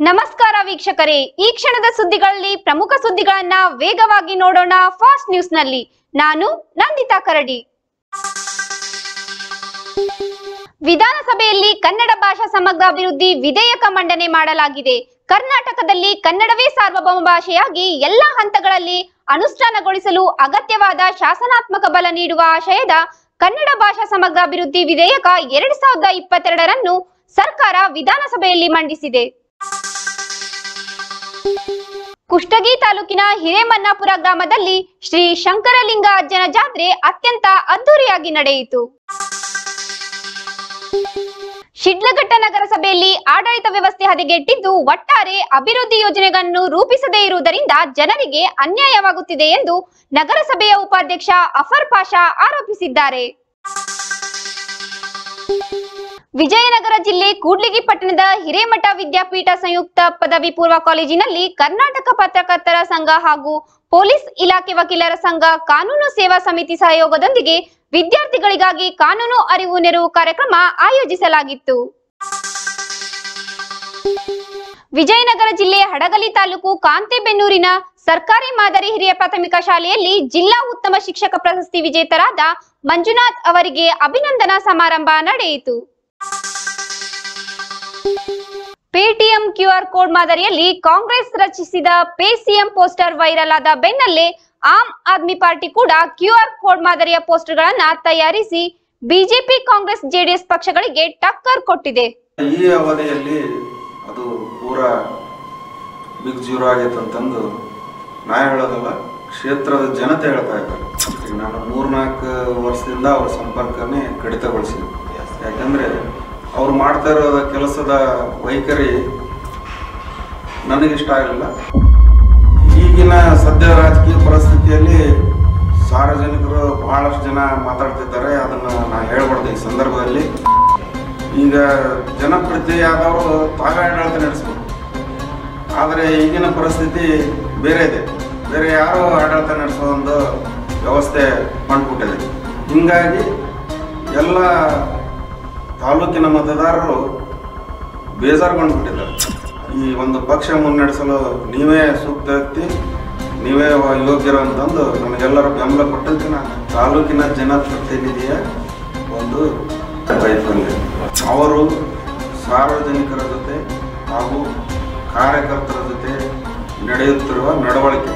ನಮಸ್ಕಾರ ವೀಕ್ಷಕರೇ. ಈ ಕ್ಷಣದ ಸುದ್ದಿಗಳಲ್ಲಿ ಪ್ರಮುಖ ಸುದ್ದಿಗಳನ್ನ ವೇಗವಾಗಿ ನೋಡೋಣ ಫಾಸ್ಟ್ ನ್ಯೂಸ್ನಲ್ಲಿ ನಾನು ನಂದಿತಾ ಕರಡಿ. ವಿಧಾನಸಭೆಯಲ್ಲಿ ಕನ್ನಡ ಭಾಷಾ ಸಮಗ್ರ ಅಭಿವೃದ್ಧಿ ವಿಧೇಯಕ ಮಂಡನೆ ಮಾಡಲಾಗಿದೆ. ಕರ್ನಾಟಕದಲ್ಲಿ ಕನ್ನಡವೇ ಸಾರ್ವಭೌಮ ಭಾಷೆಯಾಗಿ ಎಲ್ಲ ಹಂತಗಳಲ್ಲಿ ಅನುಷ್ಠಾನಗೊಳಿಸಲು ಅಗತ್ಯವಾದ ಶಾಸನಾತ್ಮಕ ಬಲ ನೀಡುವ ಆಶಯದ ಕನ್ನಡ ಭಾಷಾ ಸಮಗ್ರ ಅಭಿವೃದ್ಧಿ ವಿಧೇಯಕ ಎರಡ್ ಸಾವಿರದ ಇಪ್ಪತ್ತೆರಡರನ್ನು ಸರ್ಕಾರ ವಿಧಾನಸಭೆಯಲ್ಲಿ ಮಂಡಿಸಿದೆ. ಕುಷ್ಟಗಿ ತಾಲೂಕಿನ ಹಿರೇಮನ್ನಾಪುರ ಗ್ರಾಮದಲ್ಲಿ ಶ್ರೀ ಶಂಕರಲಿಂಗ ಅಜ್ಜನ ಜಾತ್ರೆ ಅತ್ಯಂತ ಅದ್ದೂರಿಯಾಗಿ ನಡೆಯಿತು. ಶಿಡ್ಲಘಟ್ಟ ನಗರಸಭೆಯಲ್ಲಿ ಆಡಳಿತ ವ್ಯವಸ್ಥೆ ಹದಗೆಟ್ಟಿದ್ದು ಒಟ್ಟಾರೆ ಅಭಿವೃದ್ಧಿ ಯೋಜನೆಗಳನ್ನು ರೂಪಿಸದೇ ಇರುವುದರಿಂದ ಜನರಿಗೆ ಅನ್ಯಾಯವಾಗುತ್ತಿದೆ ಎಂದು ನಗರಸಭೆಯ ಉಪಾಧ್ಯಕ್ಷ ಅಫರ್ ಪಾಷಾ ಆರೋಪಿಸಿದ್ದಾರೆ. ವಿಜಯನಗರ ಜಿಲ್ಲೆ ಕೂಡ್ಲಿಗಿ ಪಟ್ಟಣದ ಹಿರೇಮಠ ವಿದ್ಯಾಪೀಠ ಸಂಯುಕ್ತ ಪದವಿ ಪೂರ್ವ ಕಾಲೇಜಿನಲ್ಲಿ ಕರ್ನಾಟಕ ಪತ್ರಕರ್ತರ ಸಂಘ ಹಾಗೂ ಪೊಲೀಸ್ ಇಲಾಖೆ ವಕೀಲರ ಸಂಘ ಕಾನೂನು ಸೇವಾ ಸಮಿತಿ ಸಹಯೋಗದೊಂದಿಗೆ ವಿದ್ಯಾರ್ಥಿಗಳಿಗಾಗಿ ಕಾನೂನು ಅರಿವು ನೆರವು ಕಾರ್ಯಕ್ರಮ ಆಯೋಜಿಸಲಾಗಿತ್ತು. ವಿಜಯನಗರ ಜಿಲ್ಲೆ ಹಡಗಲಿ ತಾಲೂಕು ಕಾಂತೆಬೆನ್ನೂರಿನ ಸರ್ಕಾರಿ ಮಾದರಿ ಹಿರಿಯ ಪ್ರಾಥಮಿಕ ಶಾಲೆಯಲ್ಲಿ ಜಿಲ್ಲಾ ಉತ್ತಮ ಶಿಕ್ಷಕ ಪ್ರಶಸ್ತಿ ವಿಜೇತರಾದ ಮಂಜುನಾಥ್ ಅವರಿಗೆ ಅಭಿನಂದನಾ ಸಮಾರಂಭ ನಡೆಯಿತು. ಪೇಟಿಎಂ ಕ್ಯೂಆರ್ ಕೋಡ್ ಮಾದರಿಯಲ್ಲಿ ಕಾಂಗ್ರೆಸ್ ರಚಿಸಿದ ಪೇಸಿಎಂ ಪೋಸ್ಟರ್ ವೈರಲ್ ಆದ ಬೆನ್ನಲ್ಲೇ ಆಮ್ ಆದ್ಮಿ ಪಾರ್ಟಿ ಕೂಡ ಕ್ಯೂಆರ್ ಕೋಡ್ ಮಾದರಿಯ ಪೋಸ್ಟರ್ಗಳನ್ನ ತಯಾರಿಸಿ ಬಿಜೆಪಿ, ಕಾಂಗ್ರೆಸ್, ಜೆಡಿಎಸ್ ಪಕ್ಷಗಳಿಗೆ ಟಕ್ಕರ್ ಕೊಟ್ಟಿದೆ. ಈ ಅವಧಿಯಲ್ಲಿ ಅದು ಪೂರಾ ಬಿಗ್ ಜೀರೋ ಆಗೈತೆ ಅಂತಂದು ನಾ ಹೇಳೋದಲ್ಲ, ಕ್ಷೇತ್ರದ ಜನತೆ ಹೇಳ್ತಾ ಇದ್ದಾರೆ. ನಾನು ಮೂರ್ನಾಲ್ಕು ವರ್ಷದಿಂದ ಅವರ ಸಂಪರ್ಕನೇ ಕಡಿತಗೊಳಿಸಿದೆ ಯಾಕಂದ್ರೆ ಅವ್ರು ಮಾಡ್ತಾ ಇರೋ ಕೆಲಸದ ವೈಖರಿ ನನಗಿಷ್ಟ ಆಗಲಿಲ್ಲ. ಈಗಿನ ಸದ್ಯ ರಾಜಕೀಯ ಪರಿಸ್ಥಿತಿಯಲ್ಲಿ ಸಾರ್ವಜನಿಕರು ಬಹಳಷ್ಟು ಜನ ಮಾತಾಡ್ತಿದ್ದಾರೆ. ಅದನ್ನು ನಾನು ಹೇಳ್ಬಾರ್ದು ಈ ಸಂದರ್ಭದಲ್ಲಿ. ಈಗ ಜನಪ್ರತಿಯಾದವರು ತಾಗಾಡಳಿತ ಆಡಳಿತ ನಡೆಸಬೇಕು. ಆದರೆ ಈಗಿನ ಪರಿಸ್ಥಿತಿ ಬೇರೆ ಇದೆ. ಬೇರೆ ಯಾರು ಆಡಳಿತ ನಡೆಸೋ ಒಂದು ವ್ಯವಸ್ಥೆ ಮಾಡಿಬಿಟ್ಟಿದೆ ಹಿಂಗಾಗಿ ಎಲ್ಲ ತಾಲೂಕಿನ ಮತದಾರರು ಬೇಜಾರುಗೊಂಡ್ಬಿಟ್ಟಿದ್ದಾರೆ ಈ ಒಂದು ಪಕ್ಷ ಮುನ್ನಡೆಸಲು ನೀವೇ ಸೂಕ್ತ ವ್ಯಕ್ತಿ, ನೀವೇ ಯೋಗ್ಯರು ಅಂತಂದು ನಮಗೆಲ್ಲರೂ ಬೆಂಬಲ ಕೊಟ್ಟದ್ದು ನಾನು. ತಾಲೂಕಿನ ಜನಪ್ರತಿನಿಧಿಯ ಒಂದು ವೈಫಲ್ಯ ಅವರು ಸಾರ್ವಜನಿಕರ ಜೊತೆ ಹಾಗೂ ಕಾರ್ಯಕರ್ತರ ಜೊತೆ ನಡೆಯುತ್ತಿರುವ ನಡವಳಿಕೆ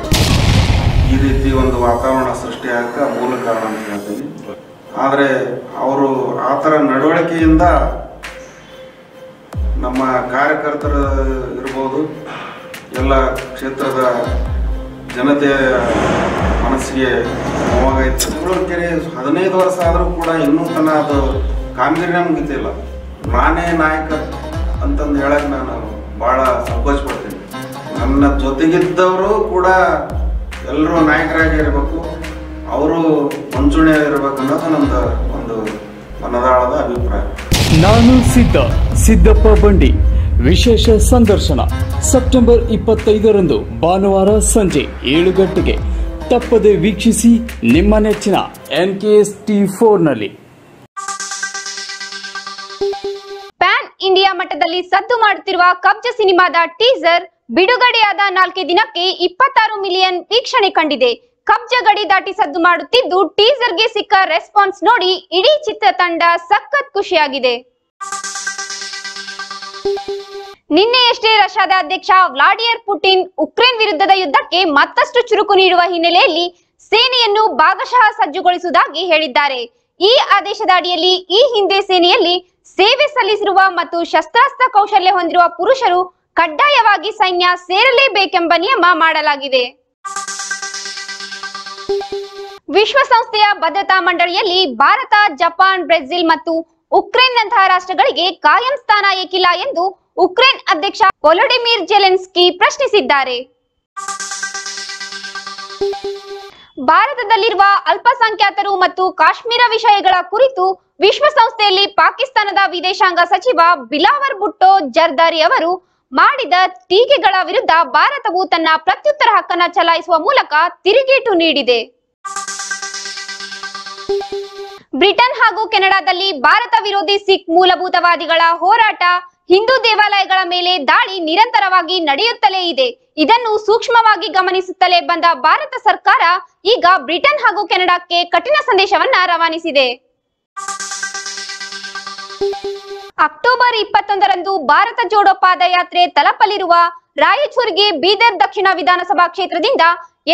ಈ ರೀತಿ ಒಂದು ವಾತಾವರಣ ಸೃಷ್ಟಿಯಾಗಕ್ಕೆ ಮೂಲ ಕಾರಣ ಅಂತ ಹೇಳ್ತೀನಿ. ಆದರೆ ಅವರು ಆ ಥರ ನಡವಳಿಕೆಯಿಂದ ನಮ್ಮ ಕಾರ್ಯಕರ್ತರು ಇರ್ಬೋದು, ಎಲ್ಲ ಕ್ಷೇತ್ರದ ಜನತೆಯ ಮನಸ್ಸಿಗೆ ನೋವಾಗೈತೆ. ಕೆರೆ ಹದಿನೈದು ವರ್ಷ ಆದರೂ ಕೂಡ ಇನ್ನೂ ತನ್ನ ಅದು ಕಾಮಗಿರಿನೇ ಮುಗಿತಿಲ್ಲ ನಾನೇ ನಾಯಕ ಅಂತಂದು ಹೇಳಕ್ಕೆ ನಾನು ಭಾಳ ಸಂಕೋಚ ಪಡ್ತೀನಿ ನನ್ನ ಜೊತೆಗಿದ್ದವರು ಕೂಡ ಎಲ್ಲರೂ ನಾಯಕರಾಗಿ ಇರಬೇಕು. ಅವರು ಮುಂಚೂಣಿ ಇರಬೇಕು ಅನ್ನೋದು ನಮ್ದು ಒಂದು ಮನದಾಳದ ಅಭಿಪ್ರಾಯ. ನಾನು ಸಿದ್ಧ ಸಿದ್ದಪ್ಪ ಬಂಡಿ. ವಿಶೇಷ ಸಂದರ್ಶನ ಸೆಪ್ಟೆಂಬರ್ ಇಪ್ಪತ್ತೈದರಂದು ಭಾನುವಾರ ಸಂಜೆ ಏಳು ಗಂಟೆಗೆ. ತಪ್ಪದೆ ವೀಕ್ಷಿಸಿ ನಿಮ್ಮ ನೆಚ್ಚಿನ ಎನ್ ಕೆ ಎಸ್ ಟಿ ಫೋರ್ನಲ್ಲಿ. ಪ್ಯಾನ್ ಇಂಡಿಯಾ ಮಟ್ಟದಲ್ಲಿ ಸದ್ದು ಮಾಡುತ್ತಿರುವ ಕಬ್ಜ ಸಿನಿಮಾದ ಟೀಸರ್ ಬಿಡುಗಡೆಯಾದ ನಾಲ್ಕೇ ದಿನಕ್ಕೆ ಇಪ್ಪತ್ತಾರು ಮಿಲಿಯನ್ ವೀಕ್ಷಣೆ ಕಂಡಿದೆ. ಕಬ್ಜ ಗಡಿ ದಾಟಿ ಸದ್ದು ಮಾಡುತ್ತಿದ್ದು ಟೀಸರ್ಗೆ ಸಿಕ್ಕ ರೆಸ್ಪಾನ್ಸ್ ನೋಡಿ ಇಡೀ ಚಿತ್ರತಂಡ ಸಖತ್ ಖುಷಿಯಾಗಿದೆ. ನಿನ್ನೆಯಷ್ಟೇ ರಷ್ಯಾದ ಅಧ್ಯಕ್ಷ ವ್ಲಾಡಿಯರ್ ಪುಟಿನ್ ಉಕ್ರೇನ್ ವಿರುದ್ಧದ ಯುದ್ಧಕ್ಕೆ ಮತ್ತಷ್ಟು ಚುರುಕು ನೀಡುವ ಹಿನ್ನೆಲೆಯಲ್ಲಿ ಸೇನೆಯನ್ನು ಭಾಗಶಃ ಸಜ್ಜುಗೊಳಿಸುವುದಾಗಿ ಹೇಳಿದ್ದಾರೆ. ಈ ಆದೇಶದ ಅಡಿಯಲ್ಲಿ ಈ ಹಿಂದೆ ಸೇನೆಯಲ್ಲಿ ಸೇವೆ ಸಲ್ಲಿಸಿರುವ ಮತ್ತು ಶಸ್ತ್ರಾಸ್ತ್ರ ಕೌಶಲ್ಯ ಹೊಂದಿರುವ ಪುರುಷರು ಕಡ್ಡಾಯವಾಗಿ ಸೈನ್ಯ ಸೇರಲೇಬೇಕೆಂಬ ನಿಯಮ ಮಾಡಲಾಗಿದೆ. ವಿಶ್ವಸಂಸ್ಥೆಯ ಭದ್ರತಾ ಮಂಡಳಿಯಲ್ಲಿ ಭಾರತ, ಜಪಾನ್, ಬ್ರೆಜಿಲ್ ಮತ್ತು ಉಕ್ರೇನ್ನಂತಹ ರಾಷ್ಟ್ರಗಳಿಗೆ ಕಾಯಂ ಸ್ಥಾನ ಏಕಿಲ್ಲ ಎಂದು ಉಕ್ರೇನ್ ಅಧ್ಯಕ್ಷ ವೊಲೊಡಿಮಿರ್ ಜೆಲೆನ್ಸ್ಕಿ ಪ್ರಶ್ನಿಸಿದ್ದಾರೆ. ಭಾರತದಲ್ಲಿರುವ ಅಲ್ಪಸಂಖ್ಯಾತರು ಮತ್ತು ಕಾಶ್ಮೀರ ವಿಷಯಗಳ ಕುರಿತು ವಿಶ್ವಸಂಸ್ಥೆಯಲ್ಲಿ ಪಾಕಿಸ್ತಾನದ ವಿದೇಶಾಂಗ ಸಚಿವ ಬಿಲಾವರ್ ಭುಟ್ಟೋ ಜರ್ದಾರಿ ಅವರು ಮಾಡಿದ ಟೀಕೆಗಳ ವಿರುದ್ಧ ಭಾರತವು ತನ್ನ ಪ್ರತ್ಯುತ್ತರ ಹಕ್ಕನ್ನ ಚಲಾಯಿಸುವ ಮೂಲಕ ತಿರುಗೇಟು ನೀಡಿದೆ. ಬ್ರಿಟನ್ ಹಾಗೂ ಕೆನಡಾದಲ್ಲಿ ಭಾರತ ವಿರೋಧಿ ಸಿಖ್ ಮೂಲಭೂತವಾದಿಗಳ ಹೋರಾಟ ಹಿಂದೂ ದೇವಾಲಯಗಳ ಮೇಲೆ ದಾಳಿ ನಿರಂತರವಾಗಿ ನಡೆಯುತ್ತಲೇ ಇದೆ. ಇದನ್ನು ಸೂಕ್ಷ್ಮವಾಗಿ ಗಮನಿಸುತ್ತಲೇ ಬಂದ ಭಾರತ ಸರ್ಕಾರ ಈಗ ಬ್ರಿಟನ್ ಹಾಗೂ ಕೆನಡಾಕ್ಕೆ ಕಠಿಣ ಸಂದೇಶವನ್ನ ರವಾನಿಸಿದೆ. ಅಕ್ಟೋಬರ್ ಇಪ್ಪತ್ತೊಂದರಂದು ಭಾರತ ಜೋಡೋ ಪಾದಯಾತ್ರೆ ತಲುಪಲಿರುವ ರಾಯಚೂರಿಗೆ ಬೀದರ್ ದಕ್ಷಿಣ ವಿಧಾನಸಭಾ ಕ್ಷೇತ್ರದಿಂದ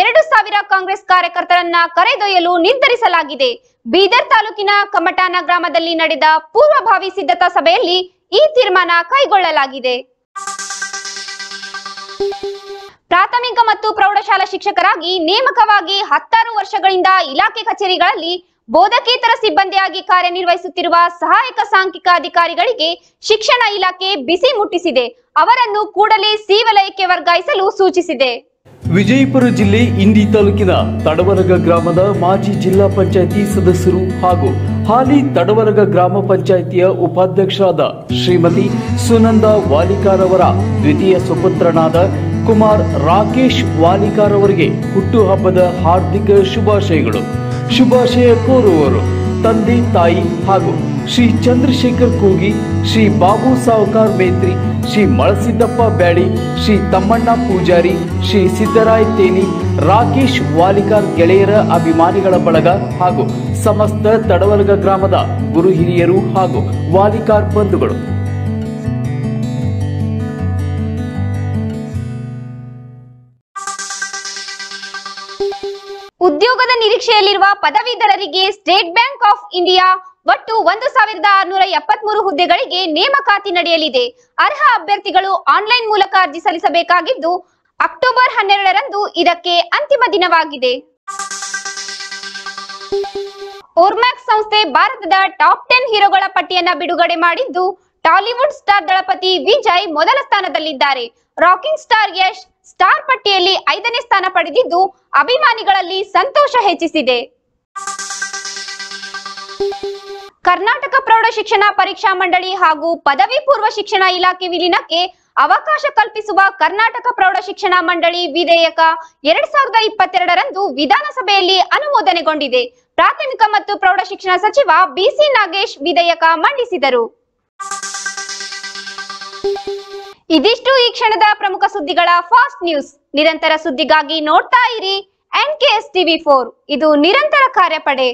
ಎರಡು ಸಾವಿರ ಕಾಂಗ್ರೆಸ್ ಕಾರ್ಯಕರ್ತರನ್ನ ಕರೆದೊಯ್ಯಲು ನಿರ್ಧರಿಸಲಾಗಿದೆ. ಬೀದರ್ ತಾಲೂಕಿನ ಕಮಟಾನ ಗ್ರಾಮದಲ್ಲಿ ನಡೆದ ಪೂರ್ವಭಾವಿ ಸಿದ್ಧತಾ ಸಭೆಯಲ್ಲಿ ಈ ತೀರ್ಮಾನ ಕೈಗೊಳ್ಳಲಾಗಿದೆ. ಪ್ರಾಥಮಿಕ ಮತ್ತು ಪ್ರೌಢಶಾಲಾ ಶಿಕ್ಷಕರಾಗಿ ನೇಮಕವಾಗಿ ಹತ್ತಾರು ವರ್ಷಗಳಿಂದ ಇಲಾಖೆ ಕಚೇರಿಗಳಲ್ಲಿ ಬೋಧಕೇತರ ಸಿಬ್ಬಂದಿಯಾಗಿ ಕಾರ್ಯನಿರ್ವಹಿಸುತ್ತಿರುವ ಸಹಾಯಕ ಸಾಂಖ್ಯಿಕ ಅಧಿಕಾರಿಗಳಿಗೆ ಶಿಕ್ಷಣ ಇಲಾಖೆ ಬಿಸಿ ಮುಟ್ಟಿಸಿದೆ. ಅವರನ್ನು ಕೂಡಲೇ ಸಿ ವಲಯಕ್ಕೆ ವರ್ಗಾಯಿಸಲು ಸೂಚಿಸಿದೆ. ವಿಜಯಪುರ ಜಿಲ್ಲೆ ಇಂಡಿ ತಾಲೂಕಿನ ತಡವರಗ ಗ್ರಾಮದ ಮಾಜಿ ಜಿಲ್ಲಾ ಪಂಚಾಯಿತಿ ಸದಸ್ಯರು ಹಾಗೂ ಹಾಲಿ ತಡವರಗ ಗ್ರಾಮ ಪಂಚಾಯಿತಿಯ ಉಪಾಧ್ಯಕ್ಷರಾದ ಶ್ರೀಮತಿ ಸುನಂದ ವಾಲಿಕಾರ್ ಅವರ ದ್ವಿತೀಯ ಸುಪುತ್ರನಾದ ಕುಮಾರ್ ರಾಕೇಶ್ ವಾಲಿಕಾರ್ ಅವರಿಗೆ ಹುಟ್ಟುಹಬ್ಬದ ಹಾರ್ದಿಕ ಶುಭಾಶಯಗಳು. ಶುಭಾಶಯ ಕೋರುವವರು, ತಂದೆ, ತಾಯಿ ಹಾಗೂ ಶ್ರೀ ಚಂದ್ರಶೇಖರ್ ಕೂಗಿ, ಶ್ರೀ ಬಾಬು ಸಾವುಕಾರ್ ಮೇತ್ರಿ, ಶ್ರೀ ಮಳಸಿದ್ದಪ್ಪ ಬ್ಯಾಡಿ ಶ್ರೀ ತಮ್ಮಣ್ಣ ಪೂಜಾರಿ, ಶ್ರೀ ಸಿದ್ದರಾಯ್ ತೇನಿ, ರಾಕೇಶ್ ವಾಲಿಕಾರ್ ಗೆಳೆಯರ ಅಭಿಮಾನಿಗಳ ಬಳಗ ಹಾಗೂ ಸಮಸ್ತ ತಡವರ್ಗ ಗ್ರಾಮದ ಗುರು ಹಿರಿಯರು ಹಾಗೂ ವಾಲಿಕಾರ್ ಬಂಧುಗಳು. ಉದ್ಯೋಗದ ನಿರೀಕ್ಷೆಯಲ್ಲಿರುವ ಪದವೀಧರರಿಗೆ ಸ್ಟೇಟ್ ಬ್ಯಾಂಕ್ ಆಫ್ ಇಂಡಿಯಾ ಒಟ್ಟು ಒಂದು ಸಾವಿರದ ಆರುನೂರ ಎಪ್ಪತ್ಮೂರು ಹುದ್ದೆಗಳಿಗೆ ನೇಮಕಾತಿ ನಡೆಯಲಿದೆ. ಅರ್ಹ ಅಭ್ಯರ್ಥಿಗಳು ಆನ್ಲೈನ್ ಮೂಲಕ ಅರ್ಜಿ ಸಲ್ಲಿಸಬೇಕಾಗಿದ್ದು, ಅಕ್ಟೋಬರ್ ಹನ್ನೆರಡರಂದು ಇದಕ್ಕೆ ಅಂತಿಮ ದಿನವಾಗಿದೆ. ಓರ್ಮ್ಯಾಕ್ಸ್ ಸಂಸ್ಥೆ ಭಾರತದ ಟಾಪ್ ಟೆನ್ ಹೀರೋಗಳ ಪಟ್ಟಿಯನ್ನ ಬಿಡುಗಡೆ ಮಾಡಿದ್ದು, ಟಾಲಿವುಡ್ ಸ್ಟಾರ್ ದಳಪತಿ ವಿಜಯ್ ಮೊದಲ ಸ್ಥಾನದಲ್ಲಿದ್ದಾರೆ. ರಾಕಿಂಗ್ ಸ್ಟಾರ್ ಯಶ್ ಸ್ಟಾರ್ ಪಟ್ಟಿಯಲ್ಲಿ ಐದನೇ ಸ್ಥಾನ ಪಡೆದಿದ್ದು ಅಭಿಮಾನಿಗಳಲ್ಲಿ ಸಂತೋಷ ಹೆಚ್ಚಿಸಿದೆ. ಕರ್ನಾಟಕ ಪ್ರೌಢ ಶಿಕ್ಷಣ ಪರೀಕ್ಷಾ ಮಂಡಳಿ ಹಾಗೂ ಪದವಿ ಪೂರ್ವ ಶಿಕ್ಷಣ ಇಲಾಖೆ ವಿಲೀನಕ್ಕೆ ಅವಕಾಶ ಕಲ್ಪಿಸುವ ಕರ್ನಾಟಕ ಪ್ರೌಢ ಶಿಕ್ಷಣ ಮಂಡಳಿ ವಿಧೇಯಕ ಎರಡ್ ಸಾವಿರದ ಇಪ್ಪತ್ತೆರಡರಂದು ವಿಧಾನಸಭೆಯಲ್ಲಿ ಅನುಮೋದನೆಗೊಂಡಿದೆ. ಪ್ರಾಥಮಿಕ ಮತ್ತು ಪ್ರೌಢ ಶಿಕ್ಷಣ ಸಚಿವ ಬಿಸಿ ನಾಗೇಶ್ ವಿಧೇಯಕ ಮಂಡಿಸಿದರು. ಇದಿಷ್ಟು ಈ ಕ್ಷಣದ ಪ್ರಮುಖ ಸುದ್ದಿಗಳ ಫಾಸ್ಟ್ ನ್ಯೂಸ್. ನಿರಂತರ ಸುದ್ದಿಗಾಗಿ ನೋಡ್ತಾ ಇರಿ N K S TV four ಇದು ನಿರಂತರ ಕಾರ್ಯಪಡೆ.